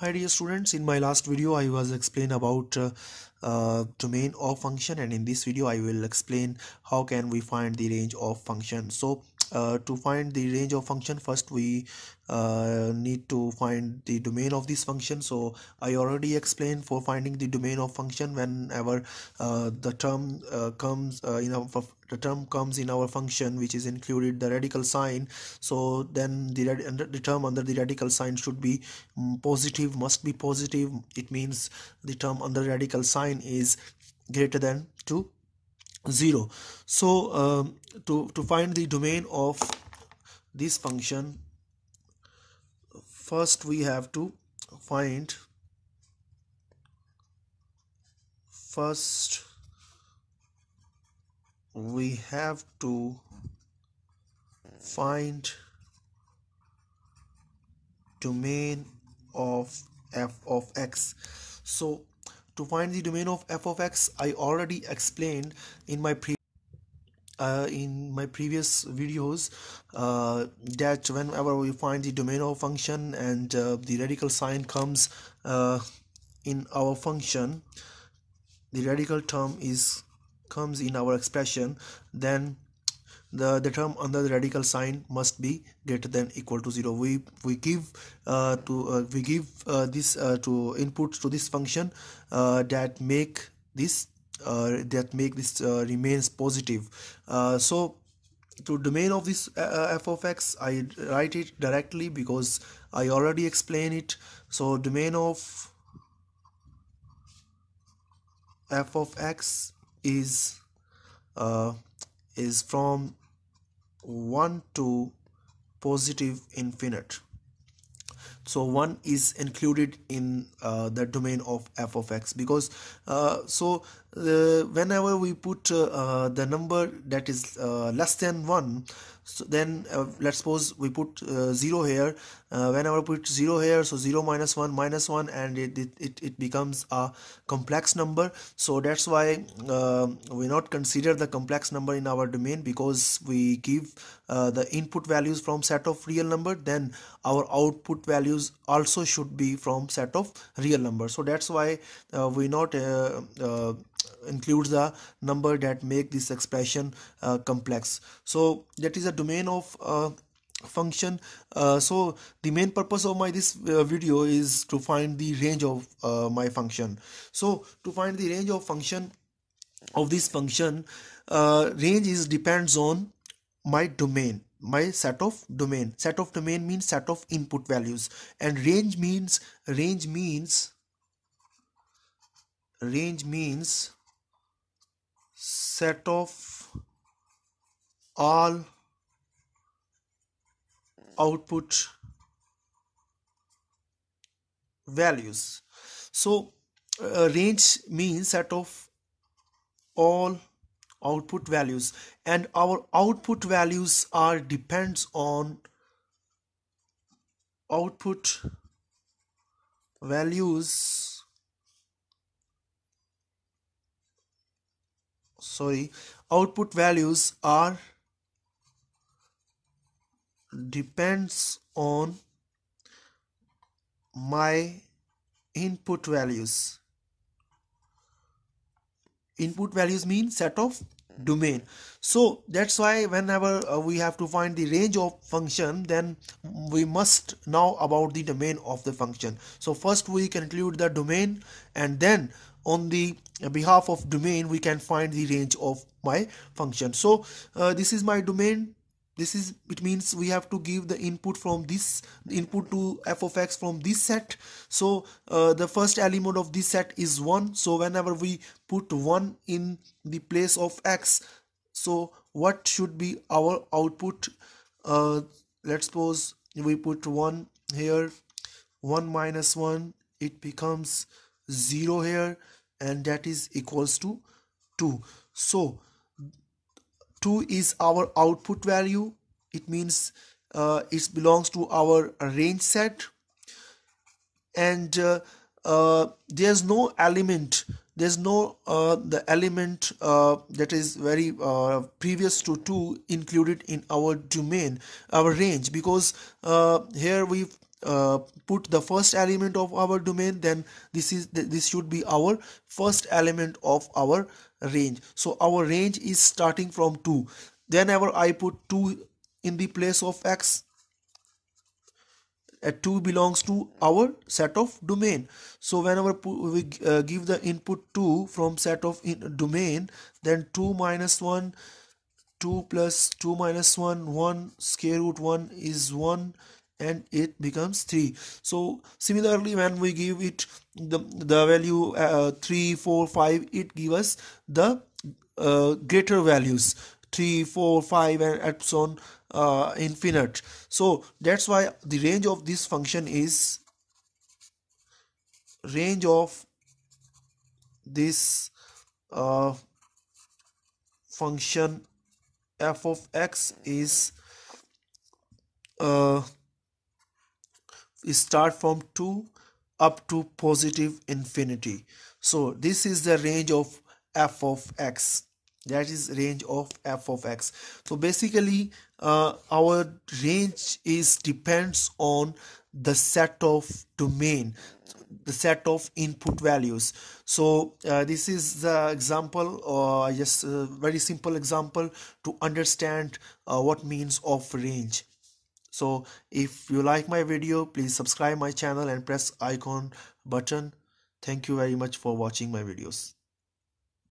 Hi dear students, in my last video I was explain about uh, uh, domain of function and in this video I will explain how can we find the range of function. So uh, to find the range of function first we uh, need to find the domain of this function. So I already explained for finding the domain of function whenever uh, the term uh, comes uh, in our the term comes in our function which is included the radical sign. So then the, the term under the radical sign should be um, positive must be positive. It means the term under radical sign is greater than 2 0 so um, to to find the domain of this function first we have to find first we have to find domain of f of x. So to find the domain of f of x I already explained in my pre uh, in my previous videos uh, that whenever we find the domain of function and uh, the radical sign comes uh, in our function the radical term is comes in our expression then the, the term under the radical sign must be greater than equal to 0 we we give uh, to uh, we give uh, this uh, to input to this function uh, that make this uh, that make this remains positive. So to domain of this f of x i write it directly because i already explained it. So domain of f of x is is from 1 to positive infinite. So 1 is included in uh, the domain of f of x because uh, so uh, whenever we put uh, uh, the number that is less than 1 so then uh, let's suppose we put uh, 0 here. Uh, whenever we put 0 here so 0 minus 1 minus 1 and it, it, it, becomes a complex number. So that's why uh, we not consider the complex number in our domain because we give uh, the input values from set of real number. Then our output values also should be from set of real number. So that's why uh, we not includes the number that make this expression uh, complex. So that is a domain of uh, function. Uh, so the main purpose of my this uh, video is to find the range of uh, my function. So to find the range of function of this function uh, range is depends on my domain my set of domain. Set of domain means set of input values. And range means range means range means set of all output values. So uh, range means set of all output values. And our output values are depends on output values sorry output values are depends on my input values. Input values mean set of domain. So that's why whenever uh, we have to find the range of function then we must know about the domain of the function. So first we conclude the domain and then on the behalf of domain we can find the range of my function. So uh, this is my domain. This is it means we have to give the input from this input to f of x from this set. So uh, the first element of this set is 1 so whenever we put 1 in the place of x so what should be our output? Uh, let's suppose we put 1 here 1 minus 1 it becomes 0 here and that is equals to 2 so 2 is our output value. It means uh, it belongs to our range set. And uh, uh, there's no element there's no uh, the element uh, that is very uh, previous to 2 included in our domain our range because here we uh, put the first element of our domain then this is this should be our first element of our range. So our range is starting from 2 whenever i put 2 in the place of x at 2 belongs to our set of domain. So whenever we uh, give the input 2 from set of domain then 2 minus 1 2 plus 2 minus 1 1 square root 1 is 1 and it becomes 3 so similarly when we give it the the value uh, 3 4 5 it gives us the uh, greater values. 3 4 5 and epsilon uh, infinite. So that's why the range of this function is range of this uh, function f of x is uh, start from 2 up to positive infinity. So this is the range of f of x. That is range of f of x. So basically uh, our range is depends on the set of domain the set of input values. So uh, this is the example or uh, just a very simple example to understand uh, what means of range so if you like my video please subscribe my channel and press icon button. Thank you very much for watching my videos